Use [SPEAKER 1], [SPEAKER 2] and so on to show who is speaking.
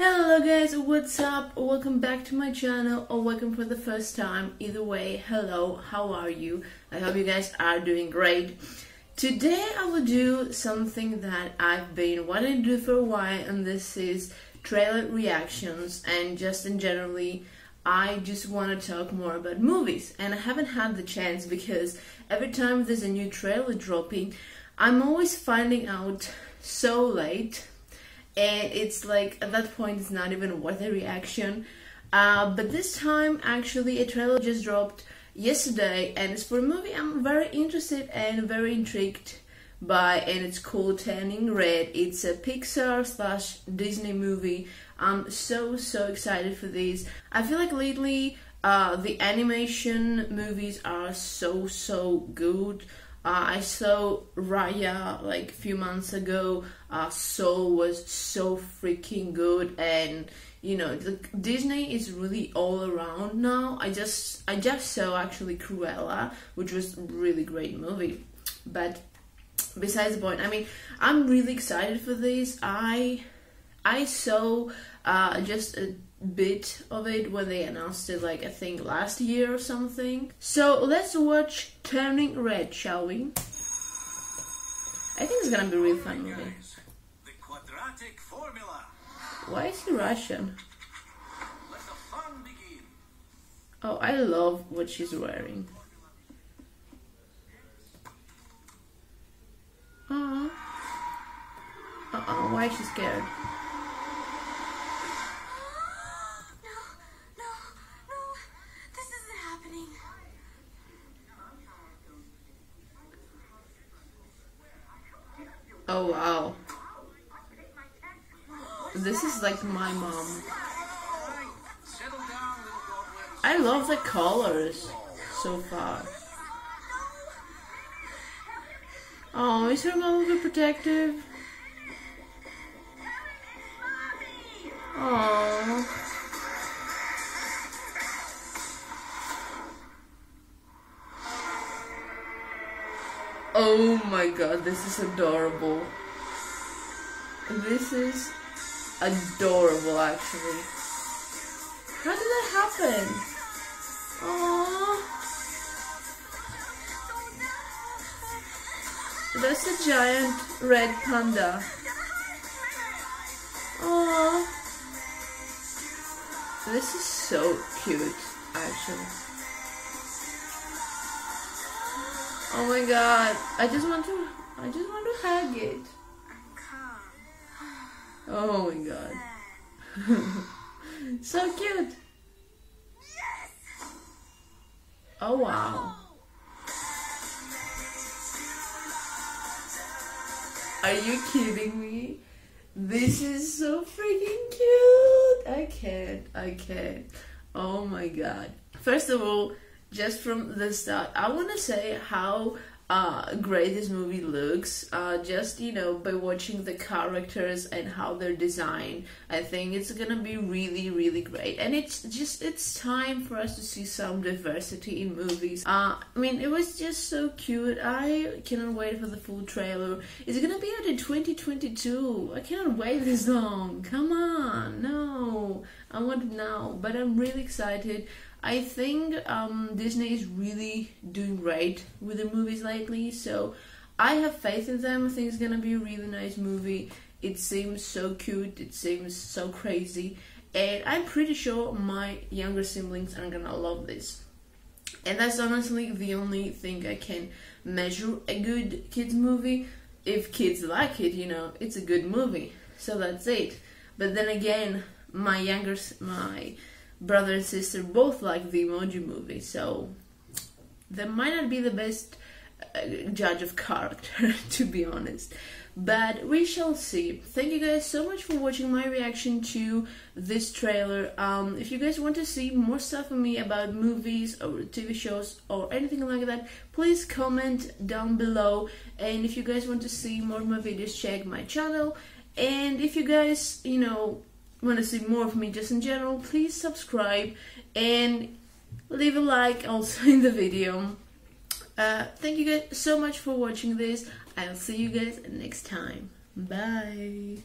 [SPEAKER 1] Hello guys, what's up? Welcome back to my channel or welcome for the first time. Either way, hello, how are you? I hope you guys are doing great. Today I will do something that I've been wanting to do for a while and this is trailer reactions and just in generally I just want to talk more about movies and I haven't had the chance because every time there's a new trailer dropping I'm always finding out so late and it's like at that point it's not even worth a reaction. Uh, but this time, actually, a trailer just dropped yesterday, and it's for a movie I'm very interested and very intrigued by, and it's called Turning Red. It's a Pixar slash Disney movie. I'm so so excited for this. I feel like lately uh, the animation movies are so so good. Uh, I saw Raya like a few months ago. Uh, Soul was so freaking good, and you know the, Disney is really all around now. I just I just saw actually Cruella, which was really great movie, but besides the point, I mean I'm really excited for this. I I saw uh, just a bit of it when they announced it like I think last year or something. So let's watch Turning Red, shall we? I think it's gonna be a really fun movie.
[SPEAKER 2] The quadratic formula.
[SPEAKER 1] Why is he Russian?
[SPEAKER 2] Let the fun begin.
[SPEAKER 1] Oh, I love what she's wearing. Uh-oh, why is she scared?
[SPEAKER 3] No, no, no. This isn't happening.
[SPEAKER 1] Oh wow. This is like my mom.
[SPEAKER 2] Little.
[SPEAKER 1] I love the colors so far. Oh, is her mom a bit protective? Oh. Oh my god, this is adorable. This is adorable actually. How did that happen? Aww. That's a giant red panda. Aww. This is so cute, actually. Oh my god. I just want to I just want to hug it. Oh my god. so cute. Oh wow. Are you kidding me? This is so freaking cute. I can't. I can't. Oh my god. First of all, just from the start, I want to say how uh, great this movie looks. Uh, just you know, by watching the characters and how they're designed, I think it's gonna be really, really great. And it's just it's time for us to see some diversity in movies. Uh, I mean, it was just so cute. I cannot wait for the full trailer. Is it gonna be out in 2022? I cannot wait this long. Come on, no, I want it now. But I'm really excited. I think um, Disney is really doing great with the movies lately, so I have faith in them. I think it's gonna be a really nice movie. It seems so cute, it seems so crazy, and I'm pretty sure my younger siblings are gonna love this. And that's honestly the only thing I can measure a good kids movie. If kids like it, you know, it's a good movie. So that's it. But then again, my younger, my brother and sister both like the Emoji Movie, so they might not be the best uh, judge of character, to be honest. But we shall see. Thank you guys so much for watching my reaction to this trailer. Um, if you guys want to see more stuff from me about movies or TV shows or anything like that, please comment down below. And if you guys want to see more of my videos, check my channel. And if you guys, you know, want to see more of me just in general, please subscribe and leave a like also in the video. Uh, thank you guys so much for watching this. I'll see you guys next time. Bye.